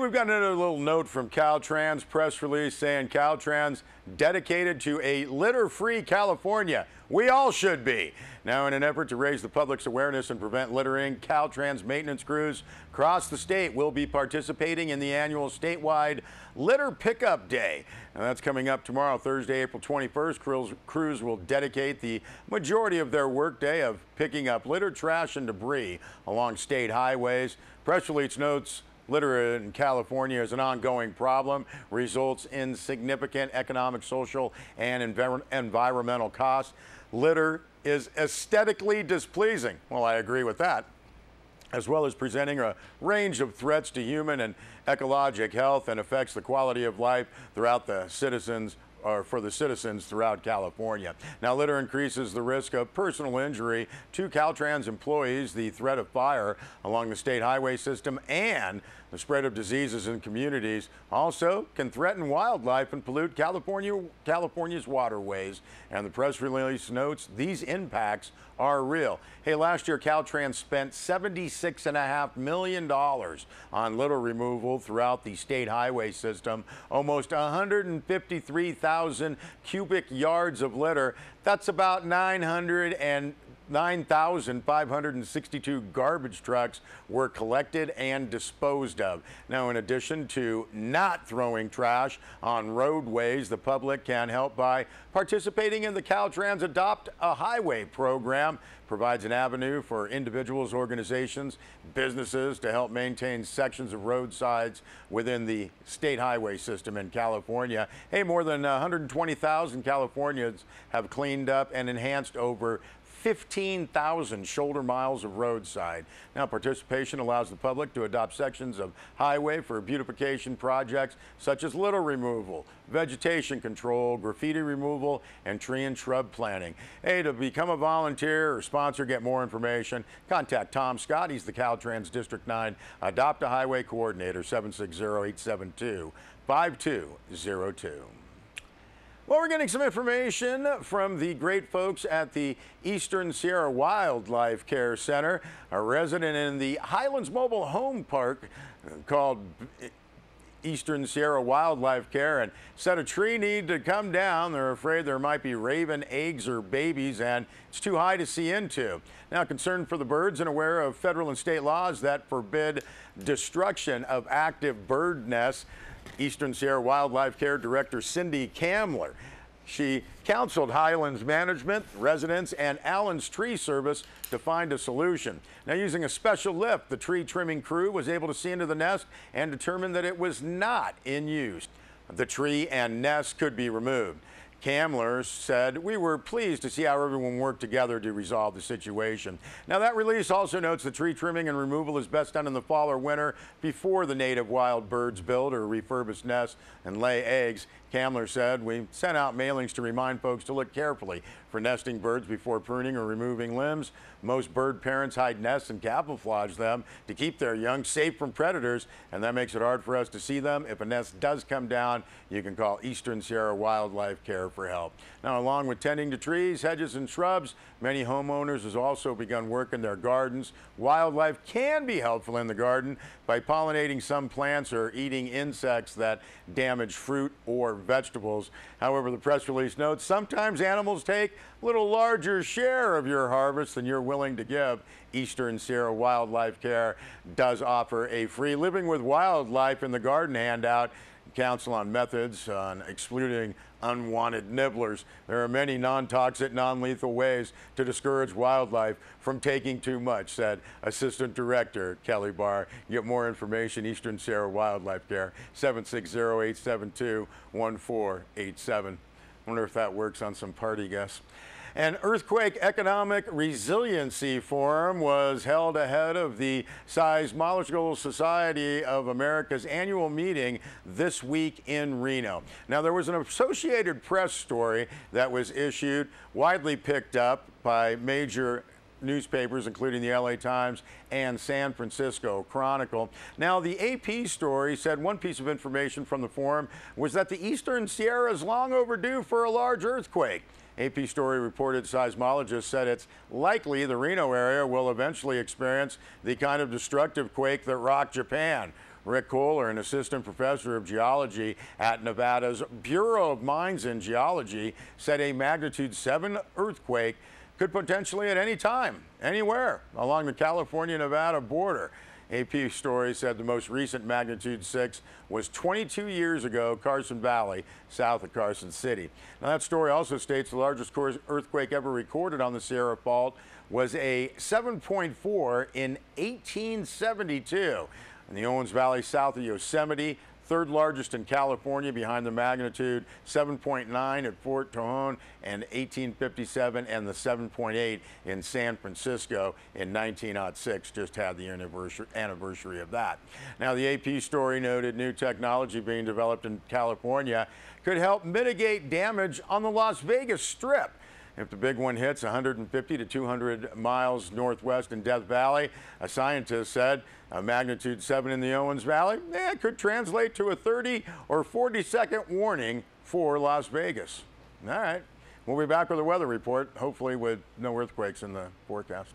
We've got another little note from Caltrans press release saying Caltrans dedicated to a litter-free California. We all should be. Now, in an effort to raise the public's awareness and prevent littering, Caltrans maintenance crews across the state will be participating in the annual statewide Litter Pickup Day. Now, that's coming up tomorrow, Thursday, April 21st. Crews, crews will dedicate the majority of their workday of picking up litter, trash, and debris along state highways. Press release notes Litter in California is an ongoing problem, results in significant economic, social, and envir environmental costs. Litter is aesthetically displeasing. Well, I agree with that as well as presenting a range of threats to human and ecologic health and affects the quality of life throughout the citizens or for the citizens throughout California. Now, litter increases the risk of personal injury to Caltrans employees, the threat of fire along the state highway system, and the spread of diseases in communities. Also, can threaten wildlife and pollute California, California's waterways. And the press release notes these impacts are real. Hey, last year Caltrans spent $76.5 million on litter removal throughout the state highway system, almost 153,000 cubic yards of litter. That's about 900 and 9,562 garbage trucks were collected and disposed of. Now, in addition to not throwing trash on roadways, the public can help by participating in the Caltrans Adopt a Highway program. Provides an avenue for individuals, organizations, businesses to help maintain sections of roadsides within the state highway system in California. Hey, more than 120,000 Californians have cleaned up and enhanced over 15,000 shoulder miles of roadside. Now, participation allows the public to adopt sections of highway for beautification projects such as litter removal, vegetation control, graffiti removal, and tree and shrub planting. Hey, to become a volunteer or sponsor, get more information, contact Tom Scott. He's the Caltrans District 9 Adopt a Highway Coordinator, 760 872 5202. Well, we're getting some information from the great folks at the Eastern Sierra Wildlife Care Center. A resident in the Highlands Mobile Home Park called Eastern Sierra Wildlife Care and said a tree need to come down. They're afraid there might be raven eggs or babies and it's too high to see into. Now concerned for the birds and aware of federal and state laws that forbid destruction of active bird nests, Eastern Sierra Wildlife Care Director Cindy Kamler. She counseled Highlands Management, residents, and Allen's Tree Service to find a solution. Now, using a special lift, the tree trimming crew was able to see into the nest and determine that it was not in use. The tree and nest could be removed. Kamler said, We were pleased to see how everyone worked together to resolve the situation. Now, that release also notes that tree trimming and removal is best done in the fall or winter before the native wild birds build or refurbish nests and lay eggs. Kamler said, We sent out mailings to remind folks to look carefully for nesting birds before pruning or removing limbs. Most bird parents hide nests and camouflage them to keep their young safe from predators, and that makes it hard for us to see them. If a nest does come down, you can call Eastern Sierra Wildlife Care for help. Now, along with tending to trees, hedges, and shrubs, many homeowners has also begun work in their gardens. Wildlife can be helpful in the garden by pollinating some plants or eating insects that damage fruit or vegetables. However, the press release notes sometimes animals take a little larger share of your harvest than you're willing to give. Eastern Sierra Wildlife Care does offer a free Living with Wildlife in the Garden handout counsel on methods on excluding unwanted nibblers. There are many non-toxic, non-lethal ways to discourage wildlife from taking too much, said Assistant Director Kelly Barr. Get more information, Eastern Sierra Wildlife Care, 760-872-1487. Wonder if that works on some party guests. An Earthquake Economic Resiliency Forum was held ahead of the Seismological Society of America's annual meeting this week in Reno. Now, there was an Associated Press story that was issued, widely picked up by major newspapers, including the LA Times and San Francisco Chronicle. Now, the AP story said one piece of information from the forum was that the Eastern Sierra is long overdue for a large earthquake. AP story reported seismologists said it's likely the Reno area will eventually experience the kind of destructive quake that rocked Japan. Rick Koehler, an assistant professor of geology at Nevada's Bureau of Mines and Geology, said a magnitude 7 earthquake could potentially at any time, anywhere along the California Nevada border. AP story said the most recent magnitude 6 was 22 years ago, Carson Valley, south of Carson City. Now, that story also states the largest earthquake ever recorded on the Sierra Fault was a 7.4 in 1872 in the Owens Valley south of Yosemite third largest in California behind the magnitude 7.9 at Fort Tejon and 1857 and the 7.8 in San Francisco in 1906 just had the anniversary, anniversary of that. Now the AP story noted new technology being developed in California could help mitigate damage on the Las Vegas Strip. If the big one hits 150 to 200 miles northwest in Death Valley, a scientist said a magnitude 7 in the Owens Valley eh, could translate to a 30 or 40 second warning for Las Vegas. All right. We'll be back with a weather report, hopefully with no earthquakes in the forecast.